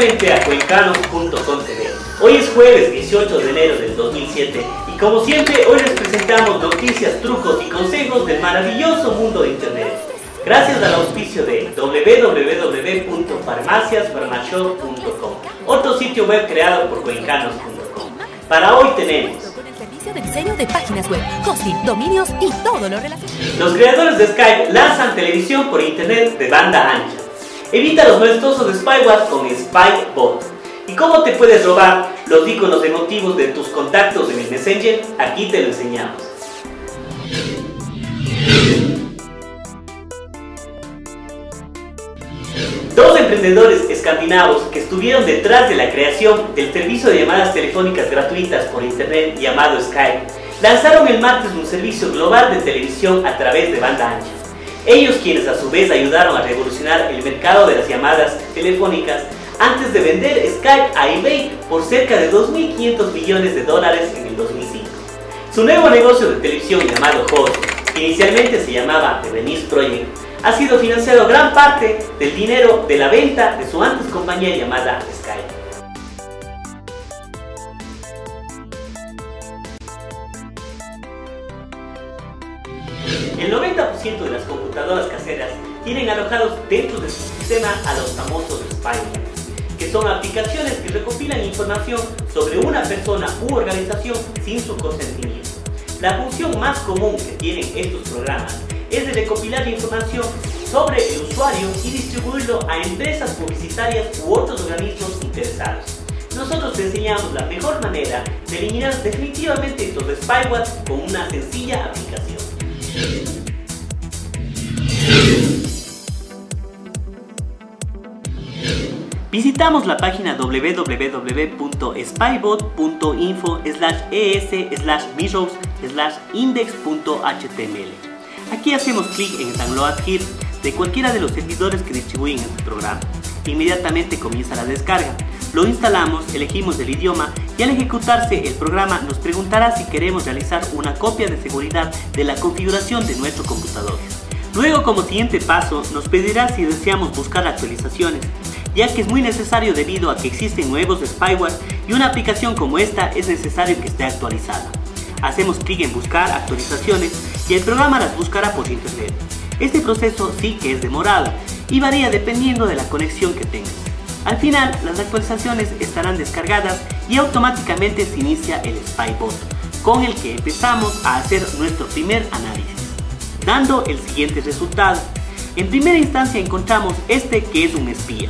nuevamente a cuencanos.com.tv. Hoy es jueves 18 de enero del 2007 y como siempre hoy les presentamos noticias, trucos y consejos del maravilloso mundo de Internet. Gracias al auspicio de www.farmaciasfarmashop.com, otro sitio web creado por cuencanos.com. Para hoy tenemos de diseño de páginas web, hosting, dominios y todo lo relacionado. Los creadores de Skype lanzan televisión por internet de banda ancha. Evita los molestosos spyware con SpyBot. ¿Y cómo te puedes robar los iconos emotivos de tus contactos en el Messenger? Aquí te lo enseñamos. Dos emprendedores escandinavos que estuvieron detrás de la creación del servicio de llamadas telefónicas gratuitas por internet llamado Skype lanzaron el martes un servicio global de televisión a través de banda ancha. Ellos quienes a su vez ayudaron a revolucionar el mercado de las llamadas telefónicas antes de vender Skype a eBay por cerca de 2.500 millones de dólares en el 2005. Su nuevo negocio de televisión llamado Host, que inicialmente se llamaba The Venice Project, ha sido financiado gran parte del dinero de la venta de su antes compañía llamada Skype. El 90% de las computadoras caseras tienen alojados dentro de su sistema a los famosos spyware, que son aplicaciones que recopilan información sobre una persona u organización sin su consentimiento. La función más común que tienen estos programas es de recopilar información sobre el usuario y distribuirlo a empresas publicitarias u otros organismos interesados. Nosotros te enseñamos la mejor manera de eliminar definitivamente estos spyware con una sencilla aplicación. Visitamos la página www.spybot.info es index.html. Aquí hacemos clic en Download Here de cualquiera de los servidores que distribuyen este programa. Inmediatamente comienza la descarga. Lo instalamos, elegimos el idioma y al ejecutarse el programa nos preguntará si queremos realizar una copia de seguridad de la configuración de nuestro computador. Luego como siguiente paso nos pedirá si deseamos buscar actualizaciones, ya que es muy necesario debido a que existen nuevos spyware y una aplicación como esta es necesario que esté actualizada. Hacemos clic en buscar actualizaciones y el programa las buscará por internet. Este proceso sí que es demorado y varía dependiendo de la conexión que tengas. Al final, las actualizaciones estarán descargadas y automáticamente se inicia el SpyBot, con el que empezamos a hacer nuestro primer análisis, dando el siguiente resultado. En primera instancia encontramos este que es un espía.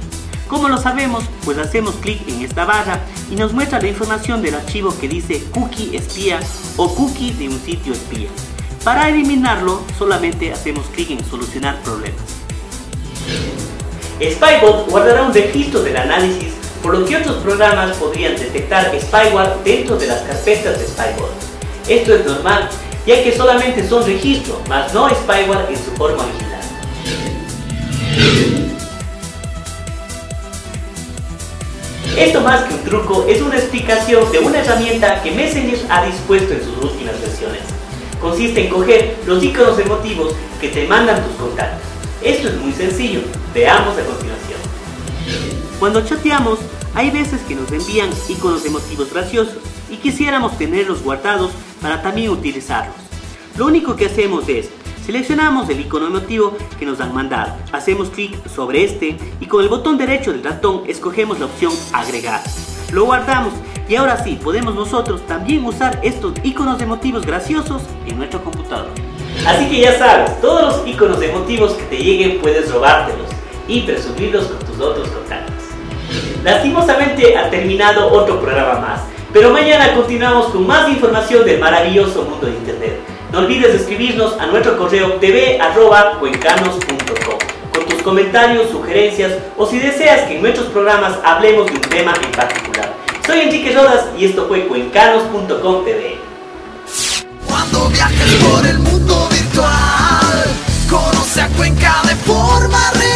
Como lo sabemos, pues hacemos clic en esta barra y nos muestra la información del archivo que dice cookie espía o cookie de un sitio espía. Para eliminarlo, solamente hacemos clic en solucionar problemas. Spybot guardará un registro del análisis, por lo que otros programas podrían detectar spyware dentro de las carpetas de Spybot. Esto es normal, ya que solamente son registros, más no spyware en su forma original. Esto más que un truco es una explicación de una herramienta que Messenger ha dispuesto en sus últimas versiones consiste en coger los iconos emotivos que te mandan tus contactos. Esto es muy sencillo, veamos a continuación. Cuando chateamos, hay veces que nos envían iconos emotivos graciosos y quisiéramos tenerlos guardados para también utilizarlos. Lo único que hacemos es Seleccionamos el icono emotivo que nos han mandado, hacemos clic sobre este y con el botón derecho del ratón escogemos la opción agregar. Lo guardamos y ahora sí, podemos nosotros también usar estos iconos emotivos graciosos en nuestro computador. Así que ya sabes, todos los iconos emotivos que te lleguen puedes robártelos y presumirlos con tus otros contactos. Lastimosamente ha terminado otro programa más, pero mañana continuamos con más información del maravilloso mundo de Internet. No olvides escribirnos a nuestro correo tv.cuencanos.com con tus comentarios, sugerencias o si deseas que en nuestros programas hablemos de un tema en particular. Soy Enrique Rodas y esto fue cuencanos.com TV. Viajes por el mundo virtual, conoce a Cuenca de forma real.